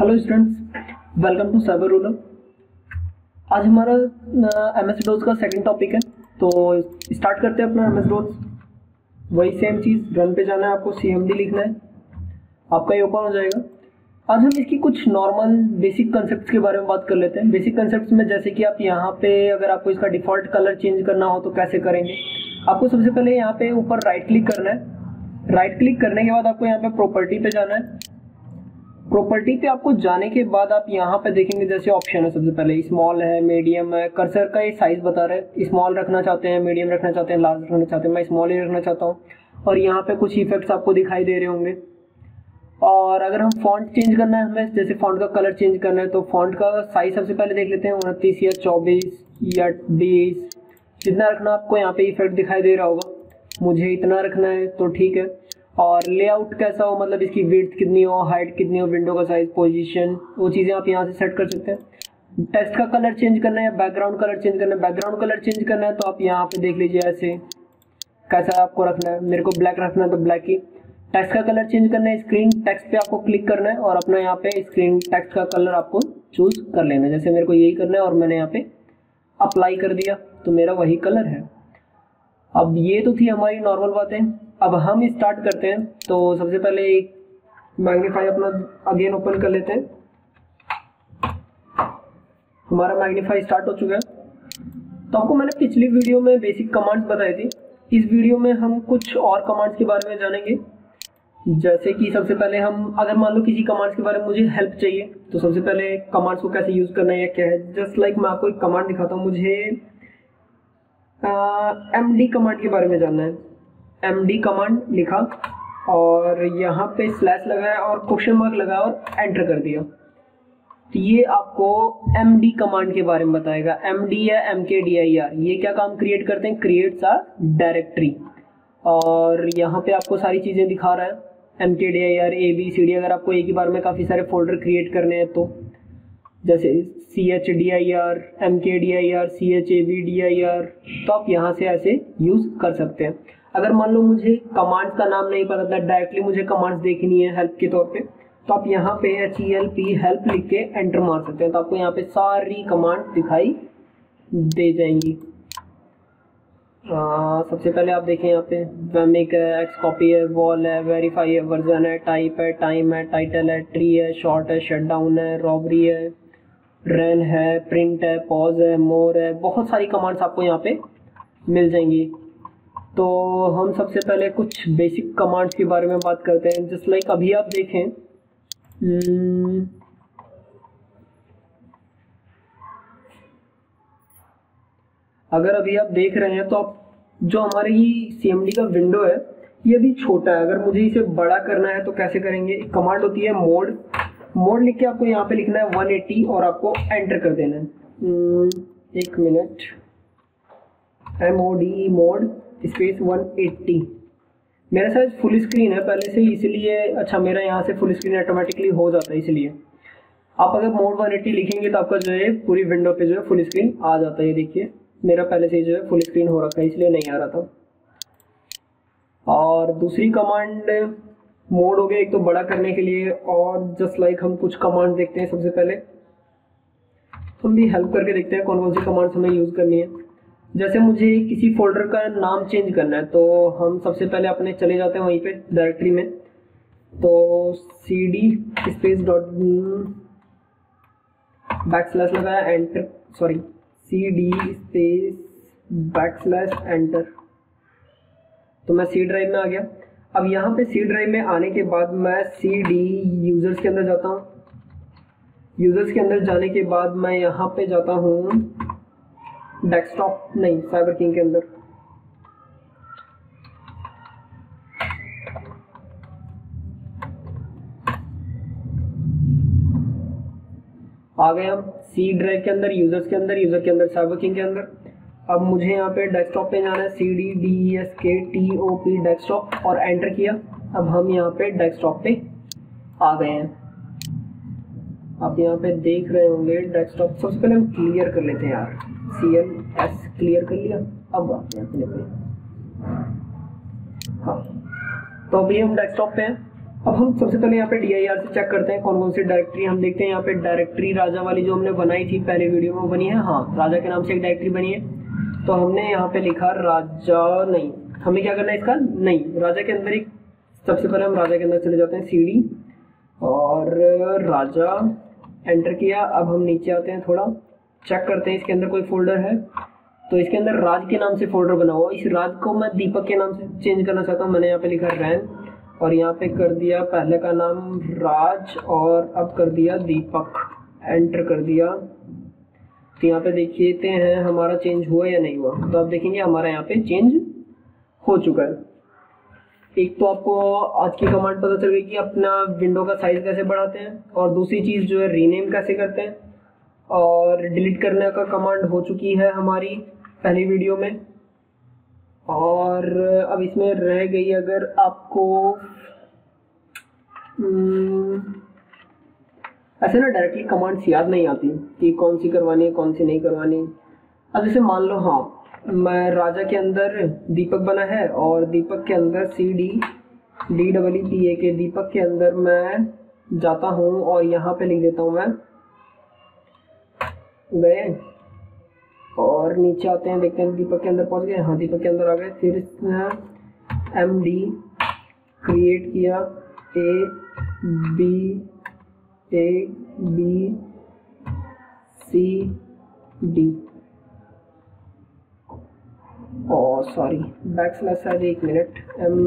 Hello students welcome to Cyber Ruler आज हमारा M S DOS का सेकंड टॉपिक है। तो स्टार्ट करते हैं अपना एम एस डोज वही सेम चीज़ रन पे जाना है आपको सी एम डी लिखना है। आपका ये ओपन हो जाएगा। आज हम इसकी कुछ नॉर्मल बेसिक कंसेप्ट के बारे में बात कर लेते हैं। बेसिक कंसेप्ट में जैसे कि आप यहाँ पे, अगर आपको इसका डिफ़ॉल्ट कलर चेंज करना हो तो कैसे करेंगे? आपको सबसे पहले यहाँ पे ऊपर राइट क्लिक करना है। राइट क्लिक करने के बाद आपको यहाँ पे प्रॉपर्टी पे जाना है। प्रॉपर्टी पे आपको जाने के बाद आप यहाँ पे देखेंगे जैसे ऑप्शन है सबसे पहले स्मॉल है मीडियम है कर्सर का ये साइज़ बता रहे हैं। स्मॉल रखना चाहते हैं मीडियम रखना चाहते हैं लार्ज रखना चाहते हैं। मैं स्मॉल ही रखना चाहता हूँ। और यहाँ पे कुछ इफेक्ट्स आपको दिखाई दे रहे होंगे। और अगर हम फॉन्ट चेंज करना है हमें, जैसे फॉन्ट का कलर चेंज करना है तो फॉन्ट का साइज़ सबसे पहले देख लेते हैं। उनतीस या चौबीस या बीस। जितना रखना आपको यहाँ पे इफ़ेक्ट दिखाई दे रहा होगा। मुझे इतना रखना है तो ठीक है। और लेआउट कैसा हो मतलब इसकी विड्थ कितनी हो हाइट कितनी हो विंडो का साइज़ पोजीशन वो चीज़ें आप यहाँ से सेट कर सकते हैं। टेक्स्ट का कलर चेंज करना है बैकग्राउंड कलर चेंज करना है? बैकग्राउंड कलर चेंज करना है तो आप यहाँ पे देख लीजिए ऐसे कैसा आपको रखना है। मेरे को ब्लैक रखना है तो ब्लैक ही। टेक्स्ट का कलर चेंज करना है स्क्रीन टेक्स्ट पे आपको क्लिक करना है और अपना यहाँ पे स्क्रीन टेक्स्ट का कलर आपको चूज़ कर लेना है। जैसे मेरे को यही करना है और मैंने यहाँ पे अप्लाई कर दिया तो मेरा वही कलर है। अब ये तो थी हमारी नॉर्मल बातें। अब हम स्टार्ट करते हैं। तो सबसे पहले एक मैग्नीफाई अपना अगेन ओपन कर लेते हैं। हमारा मैग्नीफाई स्टार्ट हो चुका है। तो आपको मैंने पिछली वीडियो में बेसिक कमांड्स बताई थी। इस वीडियो में हम कुछ और कमांड्स के बारे में जानेंगे। जैसे कि सबसे पहले हम, अगर मान लो किसी कमांड्स के बारे में मुझे हेल्प चाहिए तो सबसे पहले कमांड्स को कैसे यूज़ करना है या क्या है? जस्ट लाइक like मैं आपको एक कमांड दिखाता हूँ, मुझे एम डी कमांड के बारे में जानना है। एम डी कमांड लिखा और यहाँ पे स्लैश लगाया और क्वेश्चन मार्क लगाया और एंटर कर दिया। तो ये आपको एम डी कमांड के बारे में बताएगा। एम डी या M K D I R ये क्या काम क्रिएट करते हैं? क्रिएट्स आ डायरेक्टरी और यहाँ पे आपको सारी चीज़ें दिखा रहा है। M K D I R A B C D अगर आपको एक ही बार में काफ़ी सारे फोल्डर क्रिएट करने हैं तो। जैसे C H D I R M K D I R C H A B D I R तो आप यहाँ से ऐसे यूज़ कर सकते हैं। अगर मान लो मुझे कमांड्स का नाम नहीं पता था डायरेक्टली मुझे कमांड्स देखनी है हेल्प के तौर पे तो आप यहाँ पे H E L P help लिख के एंटर मार सकते हैं। तो आपको यहाँ पे सारी कमांड दिखाई दे जाएँगी। आ, सबसे पहले आप देखें यहाँ पे वेमिक है एक्स कॉपी है वॉल है वेरीफाई है वर्जन है टाइप है टाइम है टाइटल है ट्री है शॉर्ट है शट डाउन है रॉबरी है रन है प्रिंट है पॉज है मोर है बहुत सारी कमांड्स आपको यहाँ पे मिल जाएँगी। तो हम सबसे पहले कुछ बेसिक कमांड्स के बारे में बात करते हैं। जस्ट लाइक अभी आप देखें हम्म, अगर अभी आप देख रहे हैं तो आप जो हमारे ये सी का विंडो है ये अभी छोटा है। अगर मुझे इसे बड़ा करना है तो कैसे करेंगे? एक कमांड होती है मोड मोड लिख के आपको यहाँ पे लिखना है 180 और आपको एंटर कर देना है। हम्म, एक minute M O D mode space 180 मेरा साइज़ फुल स्क्रीन है, पहले से इसलिए अच्छा मेरा यहाँ से फुल स्क्रीन ऑटोमेटिकली हो जाता है, इसलिए। आप अगर मोड 180 लिखेंगे तो आपका जो है, पूरी विंडो पे जो है फुल स्क्रीन आ जाता है, ये देखिए। मेरा पहले से जो है फुल स्क्रीन हो रखा है, इसलिए नहीं आ रहा था। और दूसरी कमांड मोड हो गया एक तो बड़ा करने के लिए, और जस्ट लाइक हम कुछ कमांड देखते हैं सबसे पहले। हम भी हेल्प करके देखते हैं कौन कौन सी कमांड्स हमें यूज़ करनी है। जैसे मुझे किसी फोल्डर का नाम चेंज करना है तो हम सबसे पहले अपने चले जाते हैं वहीं पे डायरेक्टरी में। तो C D space dot backslash लगाया enter sorry C D space backslash enter तो मैं सी ड्राइव में आ गया। अब यहाँ पे सी ड्राइव में आने के बाद मैं सी डी यूज़र्स के अंदर जाता हूँ। यूज़र्स के अंदर जाने के बाद मैं यहाँ पे जाता हूँ। डेस्कटॉप नहीं साइबर किंग के अंदर। आ गए हम सी ड्राइव के अंदर यूज़र्स के अंदर यूज़र के अंदर साइबर किंग के अंदर। अब मुझे यहाँ पे डेस्कटॉप पे जाना है C D D S K T O P desktop और एंटर किया। अब हम यहाँ पे डेस्कटॉप पे आ गए हैं। आप यहाँ पे देख रहे होंगे डेस्कटॉप सबसे पहले हम क्लियर कर लेते हैं यार। सी एल एस क्लियर कर लिया। अब आप यहाँ पे। लेते हैं। हाँ तो अभी हम डेस्कटॉप पे हैं। अब हम सबसे पहले यहाँ पे डी से चेक करते हैं कौन कौन सी डायरेक्टरी हम देखते हैं। यहाँ पे डायरेक्टरी राजा वाली जो हमने बनाई थी, पहले वीडियो में बनी है। हाँ राजा के नाम से एक डायरेक्टरी बनी है। तो हमने यहाँ पे लिखा राजा नहीं। हमें क्या करना है इसका? नहीं। राजा के अंदर एक, सबसे पहले हम राजा के अंदर चले जाते हैं सी और राजा एंटर किया। अब हम नीचे आते हैं थोड़ा। चेक करते हैं, इसके अंदर कोई फोल्डर है? तो इसके अंदर राज के नाम से फोल्डर बना हुआ इस राज को मैं दीपक के नाम से चेंज करना चाहता हूँ। मैंने यहाँ पे लिखा रैन और यहाँ पे कर दिया पहले का नाम राज और अब कर दिया दीपक। एंटर कर दिया। तो यहाँ पे देखते हैं हमारा चेंज हुआ या नहीं हुआ। तो आप देखेंगे हमारा यहाँ पे चेंज हो चुका है। एक तो आपको आज की कमांड पता चल गई कि अपना विंडो का साइज़ कैसे बढ़ाते हैं और दूसरी चीज़ जो है रीनेम कैसे करते हैं। और डिलीट करने का कमांड हो चुकी है हमारी पहली वीडियो में। और अब इसमें रह गई अगर आपको हम्म, ऐसे ना डायरेक्टली कमांड्स याद नहीं आती कि कौन सी करवानी है कौन सी नहीं करवानी। अब जैसे मान लो हाँ मैं राजा के अंदर दीपक बना है और दीपक के अंदर C D D double P A K Deepak के अंदर मैं जाता हूँ और यहाँ पे लिख देता हूँ मैं गए और नीचे आते हैं, देखते हैं दीपक के अंदर पहुँच गए। हाँ दीपक के अंदर आ गए। फिर एम डी क्रिएट किया। A B A B C D और सॉरी बैक स्लैश शायद एक minute M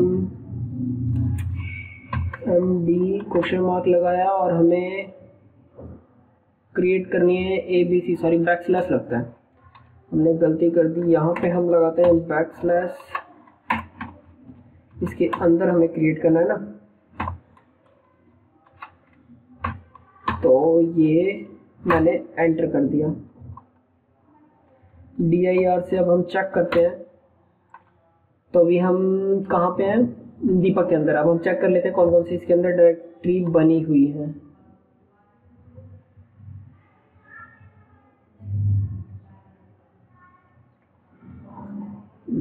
M D question mark लगाया और हमें क्रिएट करनी है A B C sorry backslash लगता है। हमने गलती कर दी। यहाँ पे हम लगाते हैं बैक स्लैश इसके अंदर हमें क्रिएट करना है ना। तो ये मैंने एंटर कर दिया। डी आई आर से अब हम चेक करते हैं। तो अभी हम कहाँ पे हैं? दीपक के अंदर। अब हम चेक कर लेते हैं कौन कौन सी इसके अंदर डायरेक्टरी बनी हुई है।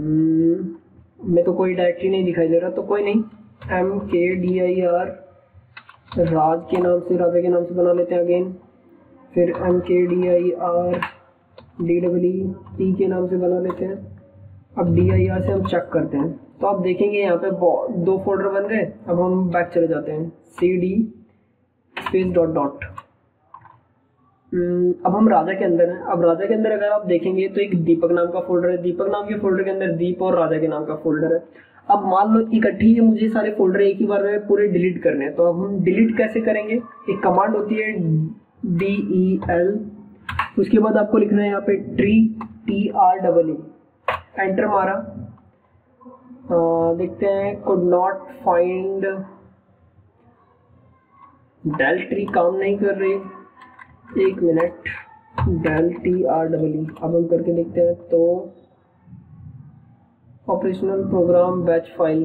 में तो कोई डायरेक्टरी नहीं दिखाई दे रहा तो कोई नहीं। M K D I are राज के नाम से राजा के नाम से बना लेते हैं अगेन फिर M K D I R D W P K नाम से बना लेते हैं। अब डी आई आर से हम चेक करते हैं। तो आप देखेंगे यहाँ पे दो फोल्डर बन गए अब हम बैक चले जाते हैं। C D space dot dot हम्म, अब हम राजा के अंदर हैं। अब राजा के अंदर अगर आप देखेंगे तो एक दीपक नाम का फोल्डर है। दीपक नाम के फोल्डर के अंदर दीप और राजा के नाम का फोल्डर है। अब मान लो इकट्ठी मुझे सारे फोल्डर एक ही बार में पूरे डिलीट करने हैं। तो अब हम डिलीट कैसे करेंगे? एक कमांड होती है डी ई एल उसके बाद आपको लिखना है यहाँ पे tree T R double E enter मारा। आ, देखते हैं could not find del tree काम नहीं कर रही। एक minute, del T R double अब हम करके देखते हैं तो operational program batch file.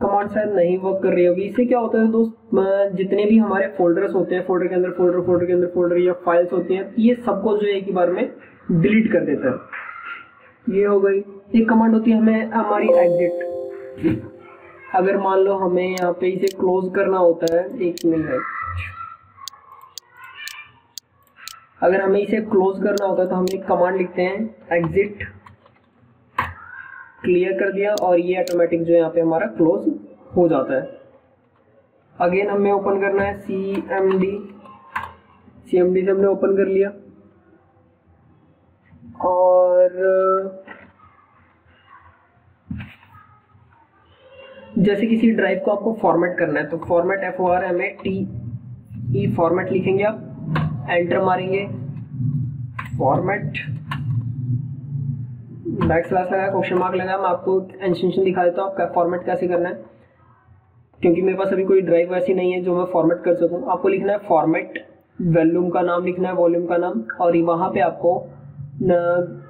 Command शायद नहीं वर्क कर रही होगी। इससे क्या होता है दोस्त जितने भी हमारे फोल्डर्स होते हैं फोल्डर के अंदर फोल्डर फोल्डर के अंदर फोल्डर या फाइल्स होती हैं, ये सबको जो है एक बार में डिलीट कर देता है। ये हो गई। एक कमांड होती है हमें हमारी एग्जिट अगर मान लो हमें यहाँ पे इसे क्लोज करना होता है, एक मिनट। अगर हमें इसे क्लोज करना होता है तो हम एक कमांड लिखते हैं एग्जिट क्लियर कर दिया, और ये ऑटोमेटिक जो यहाँ पे हमारा क्लोज हो जाता है। अगेन हमें ओपन करना है C M D C M D से हमने ओपन कर लिया। और जैसे किसी ड्राइव को आपको फॉर्मेट करना है तो format F O R M A T E format लिखेंगे आप एंटर मारेंगे फॉर्मेट बैक स्लैश लगाया क्वेश्चन मार्क लगाया मैं आपको इंस्ट्रक्शन दिखा देता हूँ आपका फॉर्मेट कैसे करना है। क्योंकि मेरे पास अभी कोई ड्राइव ऐसी नहीं है जो मैं फॉर्मेट कर सकूँ। आपको लिखना है फॉर्मेट वॉल्यूम का नाम लिखना है वॉल्यूम का नाम और वहाँ पे आपको न,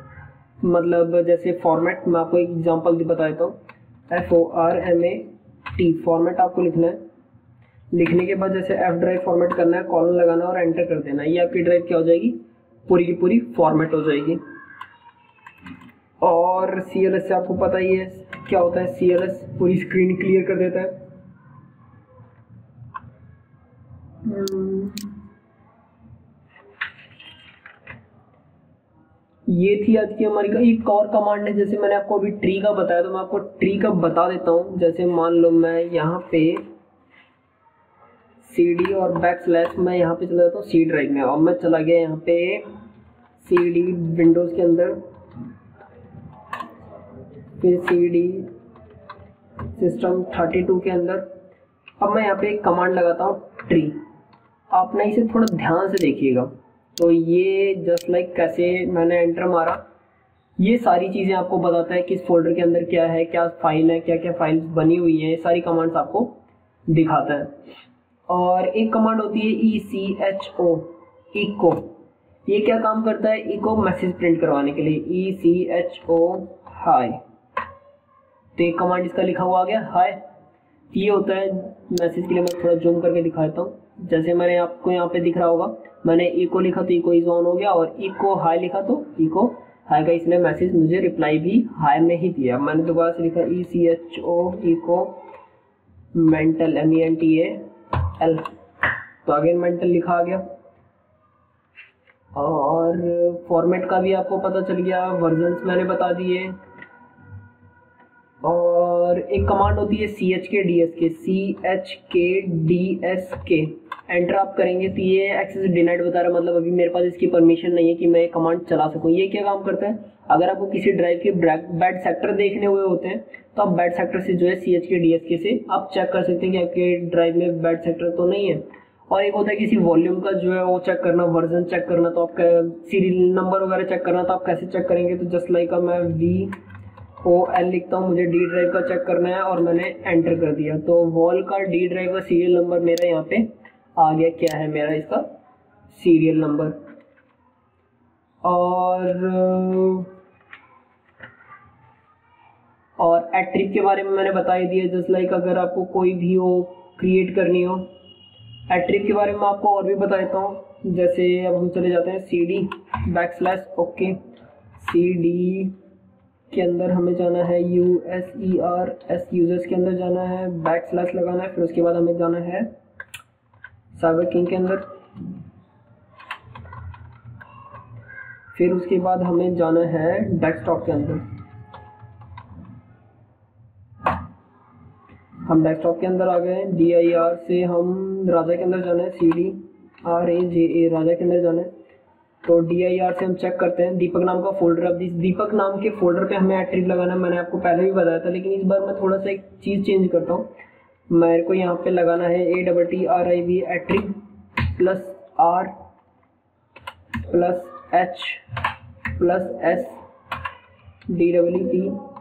मतलब जैसे फॉर्मेट मैं आपको एग्जांपल बता देता हूँ। F O R M A T format आपको लिखना है। लिखने के बाद जैसे एफ़ ड्राइव फॉर्मेट करना है कॉलन लगाना और एंटर कर देना ये आपकी ड्राइव क्या हो जाएगी? पूरी की पूरी फॉर्मेट हो जाएगी। और सी एल एस से आपको पता ही है क्या होता है? सी एल एस पूरी स्क्रीन क्लियर कर देता है। ये थी आज की हमारी का, एक और कमांड है, जैसे मैंने आपको अभी ट्री का बताया तो मैं आपको ट्री का बता देता हूँ। जैसे मान लो मैं यहाँ पे सी डी और बैक स्लैश मैं यहाँ पे चला जाता हूँ सी ड्राइव में, और मैं चला गया यहाँ पे सी डी विंडोज़ के अंदर। फिर C D system thirty two के अंदर। अब मैं यहाँ पे एक कमांड लगाता हूँ ट्री आप ना इसे थोड़ा ध्यान से देखिएगा। तो ये जस्ट लाइक like कैसे मैंने एंटर मारा, ये सारी चीज़ें आपको बताता है किस फोल्डर के अंदर क्या है, क्या फ़ाइल है क्या क्या फाइल्स बनी हुई हैं सारी कमांड्स आपको दिखाता है। और एक कमांड होती है ई सी एच ओ इको ये क्या काम करता है? इको मैसेज प्रिंट करवाने के लिए। ई सी एच ओ हाई तो एक कमांड इसका लिखा हुआ आ गया हाय ये होता है मैसेज के लिए मैं थोड़ा जूम करके दिखाता हूँ। जैसे मैंने आपको यहाँ पे दिख रहा होगा, मैंने इको लिखा तो इको इज़ ऑन हो गया और इको हाई लिखा तो इको हाई का इसने मैसेज मुझे रिप्लाई भी हाई में ही दिया। मैंने दोबारा से लिखा E C H O echo mental M E N T A L तो अगेन मेंटल लिखा आ गया। और फॉर्मेट का भी आपको पता चल गया वर्जन्स मैंने बता दिए। और एक कमांड होती है C H K D S K C H K D S K enter आप करेंगे तो ये एक्सेस डिनाइड बता रहा है मतलब अभी मेरे पास इसकी परमिशन नहीं है कि मैं कमांड चला सकूँ। ये क्या काम करता है? अगर आपको किसी ड्राइव के बैड सेक्टर देखने हुए होते हैं तो आप बैड सेक्टर से जो है C H K D S K से आप चेक कर सकते हैं कि आपके ड्राइव में बैड सेक्टर तो नहीं है। और एक होता है किसी वॉल्यूम का जो है वो चेक करना वर्जन चेक करना तो आपका सीरियल नंबर वगैरह चेक करना तो आप कैसे चेक करेंगे? तो जस्ट लाइक मैं वी ओ एल लिखता हूँ, मुझे डी ड्राइव का चेक करना है और मैंने एंटर कर दिया। तो वॉल का डी ड्राइव का सीरियल नंबर मेरा यहाँ पे आ गया। क्या है मेरा इसका? सीरियल नंबर और और एट्रिक के बारे में मैंने बता ही। दिया जस्ट लाइक अगर आपको कोई भी हो क्रिएट करनी हो एट्रिक के बारे में आपको और भी बता देता हूँ। जैसे अब हम चले जाते हैं C D backslash okay C D के अंदर हमें जाना है U S E R S users के अंदर जाना है बैक स्लैश लगाना है, फिर उसके बाद हमें जाना है साइबर किंग के अंदर। फिर उसके बाद हमें जाना है डेस्कटॉप के अंदर। हम डेस्कटॉप के अंदर आ गए डी आई आर से हम राजा के अंदर जाना है सी डी आर ए जे ए राजा के अंदर जाना है। तो डी आई आर से हम चेक करते हैं। दीपक नाम का फोल्डर अब इस दीपक नाम के फोल्डर पे हमें एट्रिक लगाना मैंने आपको पहले भी बताया था, लेकिन इस बार मैं थोड़ा सा एक चीज़ चेंज करता हूँ। मेरे को यहाँ पे लगाना है A double T R I V attrib plus R plus H plus S D W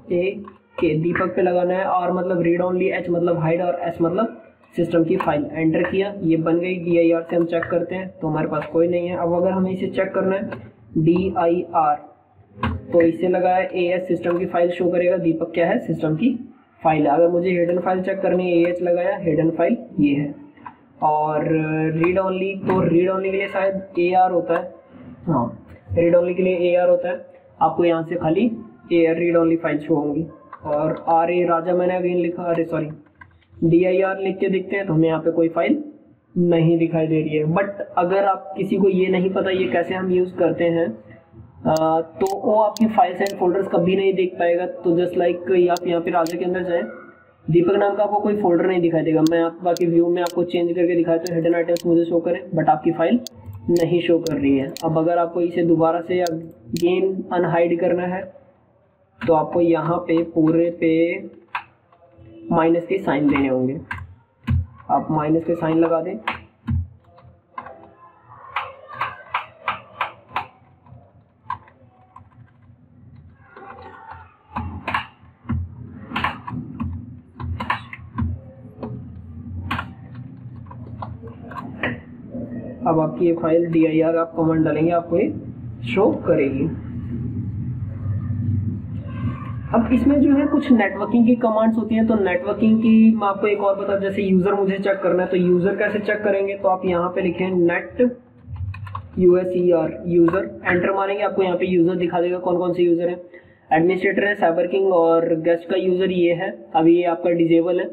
T A K Deepak पे लगाना है। आर मतलब रीड ओनली एच मतलब हाइड और एस मतलब सिस्टम की फ़ाइल एंटर किया, ये बन गई डी आई आर से हम चेक करते हैं तो हमारे पास कोई नहीं है। अब अगर हमें इसे चेक करना है डी आई आर तो इसे लगाया ए एस सिस्टम की फ़ाइल शो करेगा। दीपक क्या है? सिस्टम की फ़ाइल अगर मुझे हिडन फ़ाइल चेक करनी है ए एच लगाया हिडन फ़ाइल ये है। और रीड ओनली तो रीड ओनली के लिए शायद ए आर होता है। हाँ रीड ओनली के लिए ए आर होता है। आपको यहाँ से खाली A R read only file show होंगी। और आर ए राजा मैंने अगेन लिखा। अरे सॉरी डी आई आर लिख के देखते हैं तो हमें यहाँ पे कोई फ़ाइल नहीं दिखाई दे रही है। बट अगर आप किसी को ये नहीं पता ये कैसे हम यूज़ करते हैं तो वो आपकी फाइल्स एंड फोल्डर्स कभी नहीं देख पाएगा। तो जस्ट लाइक आप यहाँ पे राजा के अंदर जाए, दीपक नाम का आपको कोई फोल्डर नहीं दिखाई देगा। मैं आप बाकी व्यू में आपको चेंज करके दिखाता हूँ हिडन आइटम्स मुझे शो करें बट आपकी फ़ाइल नहीं शो कर रही है। अब अगर आपको इसे दोबारा से अगेन अनहाइड करना है तो आपको यहाँ पे पूरे पे माइनस के साइन देने होंगे। आप माइनस के साइन लगा दें। अब आपकी ये फ़ाइल डी आई आर आप कमेंट डालेंगे, आपको ये शो करेगी। अब इसमें जो है कुछ नेटवर्किंग की कमांड्स होती हैं तो नेटवर्किंग की मैं आपको एक और बता जैसे यूज़र मुझे चेक करना है तो यूज़र कैसे चेक करेंगे? तो आप यहाँ पे लिखें net U S E R user enter मारेंगे, आपको यहाँ पे यूज़र दिखा देगा कौन कौन से यूज़र है। एडमिनिस्ट्रेटर है साइबर किंग और गेस्ट का यूज़र ये है, अभी ये आपका डिजेबल है।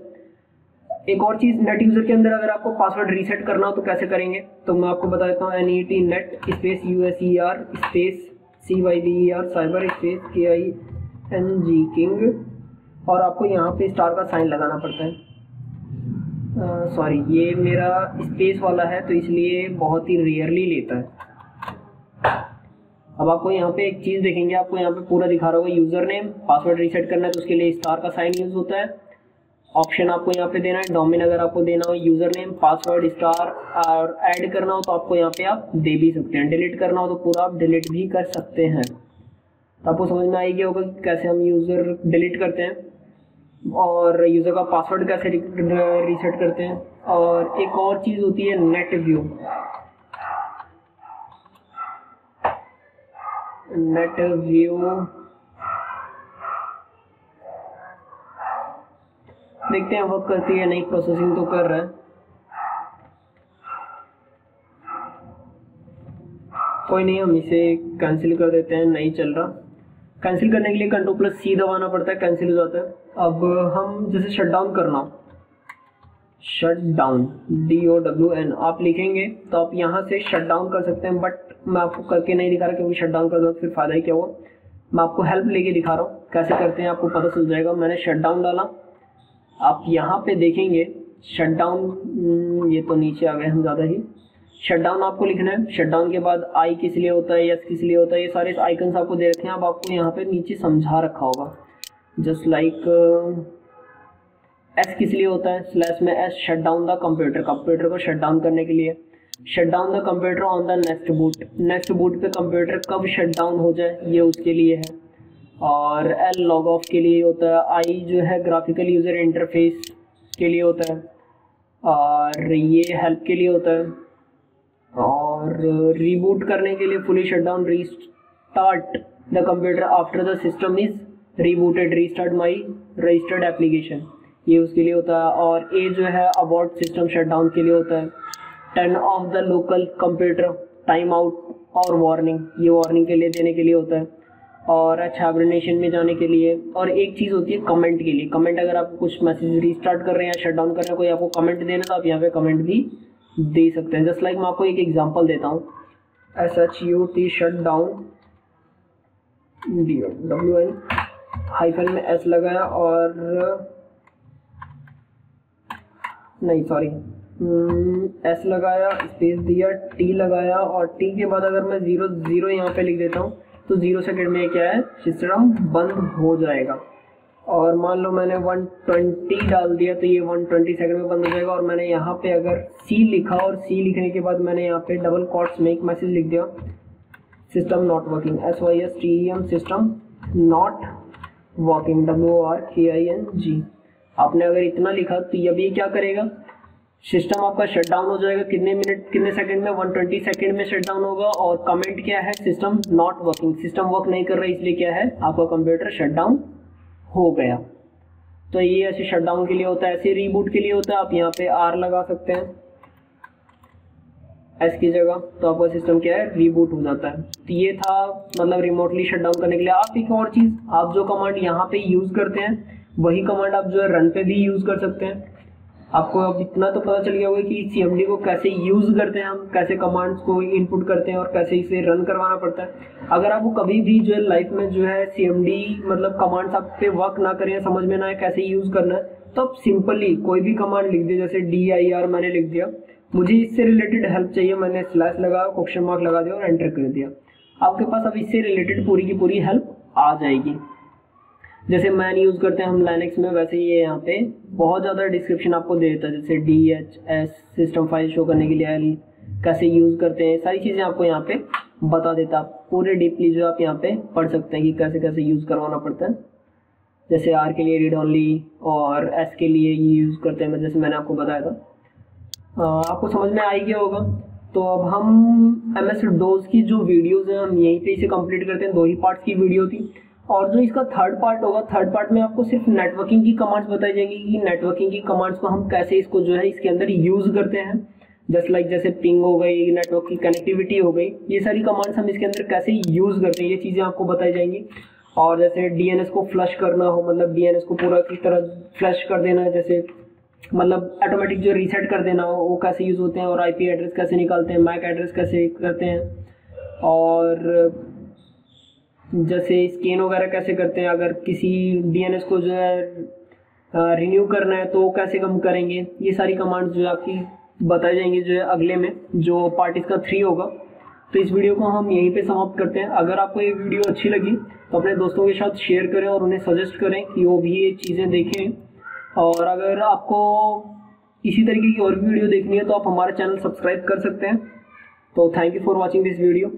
एक और चीज़ नेट यूज़र के अंदर अगर आपको पासवर्ड रीसेट करना हो तो कैसे करेंगे? तो मैं आपको बता देता हूँ N E T net space U S E R space C Y B E R cyber space K I N ji king और आपको यहाँ पे स्टार का साइन लगाना पड़ता है। सॉरी ये मेरा स्पेस वाला है तो इसलिए बहुत ही रेयरली लेता है। अब आपको यहाँ पे एक चीज़ देखेंगे, आपको यहाँ पे पूरा दिखा रहा होगा यूज़र नेम पासवर्ड रीसेट करना है तो उसके लिए स्टार का साइन यूज़ होता है। ऑप्शन आपको यहाँ पे देना है डोमेन अगर आपको देना हो यूज़र नेम पासवर्ड स्टार और ऐड करना हो तो आपको यहाँ पे आप दे भी सकते हैं। डिलीट करना हो तो पूरा आप डिलीट भी कर सकते हैं। तो आपको समझ में आएगी होगा कि कैसे हम यूज़र डिलीट करते हैं और यूज़र का पासवर्ड कैसे रीसेट करते हैं। और एक और चीज़ होती है नेट व्यू नेट व्यू देखते हैं वर्क करती है नहीं प्रोसेसिंग तो कर रहा है। कोई नहीं, हम इसे कैंसिल कर देते हैं, नहीं चल रहा। कैंसिल करने के लिए कंट्रोल प्लस सी दबाना पड़ता है कैंसिल हो जाता है। अब हम जैसे शट डाउन करना। Shut down D O W N आप लिखेंगे तो आप यहाँ से शट डाउन कर सकते हैं बट मैं आपको करके नहीं दिखा रहा क्योंकि शट डाउन कर दो, फिर फ़ायदा ही क्या हुआ? मैं आपको हेल्प लेके दिखा रहा हूँ, कैसे करते हैं आपको पता चल जाएगा। मैंने शट डाउन डाला। आप यहाँ पे देखेंगे शट डाउन ये तो नीचे आ गए हम ज़्यादा ही। शटडाउन आपको लिखना है। शटडाउन के बाद आई किस लिए होता है यस किस लिए होता है, ये सारे आइकन्स आपको दे रखे हैं। अब आपको यहाँ पे नीचे समझा रखा होगा। जस्ट लाइक एस किस लिए होता है? स्लैश में S shut down the computer computer को शट डाउन करने के लिए। Shut down the computer on the next boot next boot पे कंप्यूटर कब शट डाउन हो जाए, ये उसके लिए है। और एल लॉग ऑफ़ के लिए होता है। आई जो है ग्राफिकल यूज़र इंटरफेस के लिए होता है। और ये हेल्प के लिए होता है। और रिबूट करने के लिए fully shut down restart the computer after the system is rebooted restart my registered application ये उसके लिए होता है। और ए जो है अबाउट सिस्टम शट डाउन के लिए होता है। Turn off the local computer time out और वार्निंग ये वार्निंग के लिए देने के लिए होता है। और अच्छा हाइब्रिनेशन में जाने के लिए। और एक चीज़ होती है कमेंट के लिए। कमेंट अगर आप कुछ मैसेज रीस्टार्ट कर रहे हैं या शट डाउन कर रहे हैं, कोई आपको कमेंट देना तो आप यहाँ पे कमेंट भी दे सकते हैं। जस्ट लाइक मैं आपको एक एग्जांपल देता हूँ। S H U T shut down D W N hyphen में एस लगाया और नहीं सॉरी एस hmm, लगाया स्पेस दिया टी लगाया और टी के बाद अगर मैं ज़ीरो ज़ीरो यहाँ पे लिख देता हूँ तो ज़ीरो सेकेंड में क्या है? सिस्टम बंद हो जाएगा। और मान लो मैंने 120 डाल दिया तो ये 120 सेकंड में बंद हो जाएगा। और मैंने यहाँ पे अगर सी लिखा, और सी लिखने के बाद मैंने यहाँ पे डबल कॉट्स में एक मैसेज लिख दिया। System not working S Y S T E M system not working W R K I N जी आपने अगर इतना लिखा तो ये क्या करेगा? सिस्टम आपका शट डाउन हो जाएगा। कितने मिनट कितने सेकंड में? 120 सेकंड में शट डाउन होगा। और कमेंट क्या है? System not working system work नहीं कर रहा है इसलिए क्या है? आपका कंप्यूटर शट डाउन हो गया। तो ये ऐसे शटडाउन के लिए होता है, ऐसे रीबूट के लिए होता है, आप यहाँ पे आर लगा सकते हैं। एस की जगह तो आपका सिस्टम क्या है? रीबूट हो जाता है। तो ये था मतलब रिमोटली शटडाउन करने के लिए। आप एक और चीज़, आप जो कमांड यहाँ पे यूज़ करते हैं, वही कमांड आप जो है रन पे भी यूज़ कर सकते हैं। आपको अब इतना तो पता चल गया होगा कि सीएमडी को कैसे यूज़ करते हैं हम, कैसे कमांड्स को इनपुट करते हैं और कैसे इसे रन करवाना पड़ता है। अगर आपको कभी भी जो है लाइफ में जो है सीएमडी मतलब कमांड्स आप पे वर्क ना करें, समझ में ना आए कैसे यूज़ करना है तो आप सिंपली कोई भी कमांड लिख दिया जैसे डी आई आर मैंने लिख दिया। मुझे इससे रिलेटेड हेल्प चाहिए, मैंने स्लैश लगा क्वेश्चन मार्क लगा दिया और एंटर कर दिया। आपके पास अब इससे रिलेटेड पूरी की पूरी हेल्प आ जाएगी। जैसे मैन यूज़ करते हैं हम लाइनेक्स में, वैसे ये यहाँ पे बहुत ज़्यादा डिस्क्रिप्शन आपको दे देता है, जैसे D H S system file show करने के लिए एल कैसे यूज़ करते हैं, सारी चीज़ें आपको यहाँ पे बता देता है। पूरे डीपली जो आप यहाँ पे पढ़ सकते हैं कि कैसे कैसे यूज़ करवाना पड़ता है। जैसे आर के लिए रीड ऑनली और एस के लिए यूज़ करते हैं जैसे मैंने आपको बताया था। आपको समझ में आई गया होगा। तो अब हम एम एस डोज की जो वीडियोज़ हैं, हम यहीं पे इसे कंप्लीट करते हैं। दो ही पार्ट्स की वीडियो थी। और जो इसका थर्ड पार्ट होगा थर्ड पार्ट में आपको सिर्फ़ नेटवर्किंग की कमांड्स बताई जाएँगी कि नेटवर्किंग की कमांड्स को हम कैसे इसको जो है इसके अंदर यूज़ करते हैं। जस्ट लाइक जैसे पिंग हो गई नेटवर्क की कनेक्टिविटी हो गई, ये सारी कमांड्स हम इसके अंदर कैसे यूज़ करते हैं, ये चीज़ें आपको बताई जाएँगी। और जैसे डीएनएस को फ्लश करना हो मतलब डीएनएस को पूरा की तरह फ्लश कर देना, जैसे मतलब ऑटोमेटिक जो रीसेट कर देना हो, वो कैसे यूज़ होते हैं और आईपी एड्रेस कैसे निकालते हैं मैक एड्रेस कैसे करते हैं। और जैसे स्कैन वगैरह कैसे करते हैं? अगर किसी डीएनएस को जो है रिन्यू करना है तो कैसे कम करेंगे? ये सारी कमांड्स जो है आपकी बताई जाएँगी जो है अगले में, जो पार्ट इसका थ्री होगा। तो इस वीडियो को हम यहीं पे समाप्त करते हैं। अगर आपको ये वीडियो अच्छी लगी तो अपने दोस्तों के साथ शेयर करें और उन्हें सजेस्ट करें कि वो भी ये चीज़ें देखें। और अगर आपको इसी तरीके की और भी वीडियो देखनी है तो आप हमारा चैनल सब्सक्राइब कर सकते हैं। तो thank you for watching this video